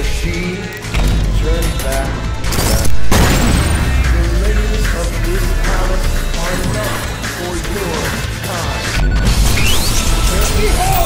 the she turns back The ladies of this palace are not for your time.